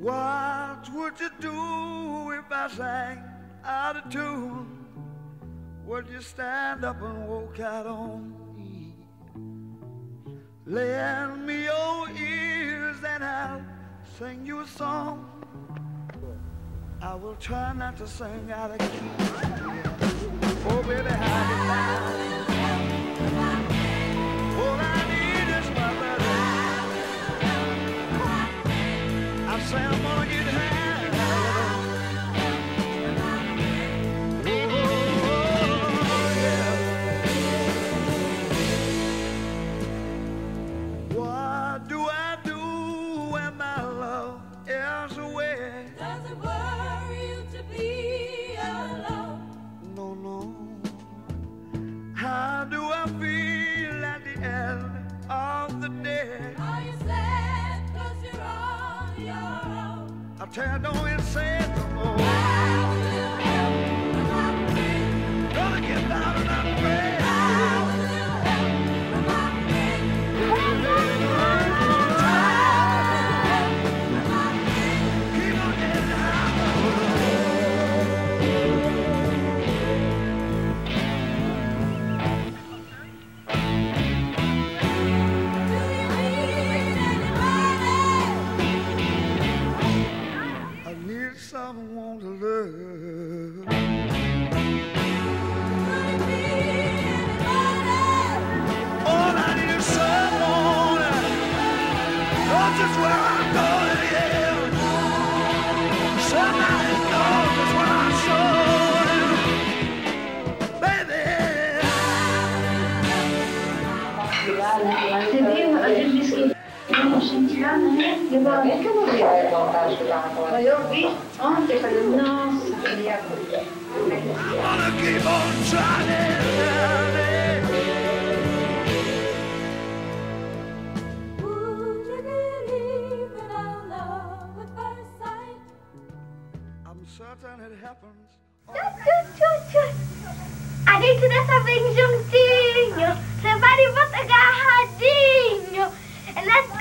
What would you do if I sang out of tune? Would you stand up and walk out on me? Lend me your ears and I'll sing you a song. I will try not to sing out of key. Own? I tell don't even say need someone to love. All I need is someone that knows just where I'm going, wanna keep on trying. Would you believe in our love at first sight? I'm certain it happens. Adesso dessa vem juntinho, vai e bota agarradinho. É nessa